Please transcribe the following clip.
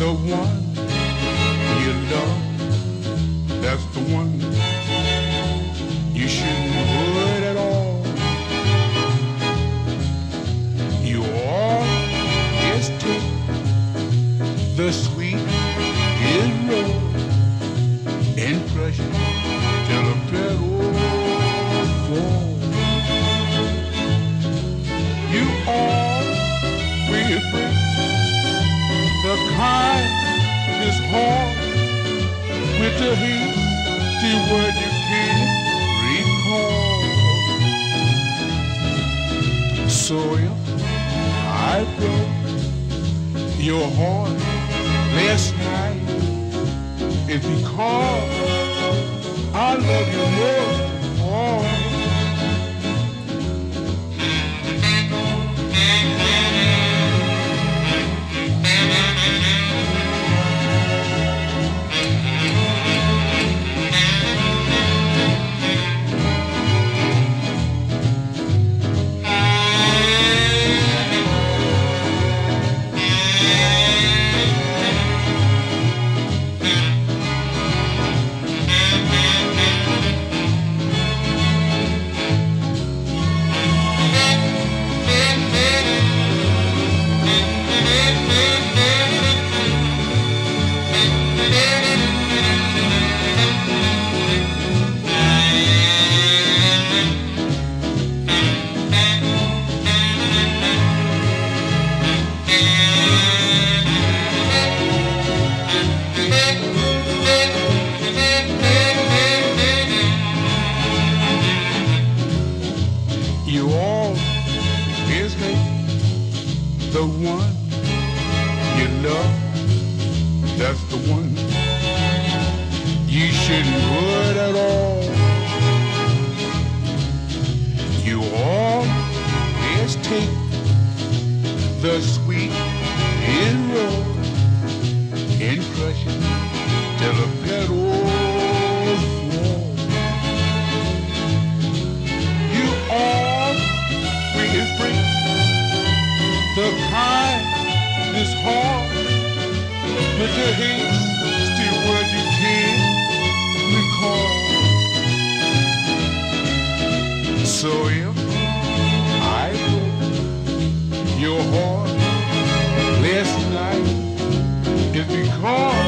the one you love. That's the one you shouldn't hurt at all. You always take the sweet is road and precious till a petal. word you can't recall. So if I broke your heart last night, it's because I love you more. The one you love. That's the one you shouldn't hurt at all. You always take the sweet the pie is hard, but the hate's still what you can't recall. So if I broke your heart last night, it's because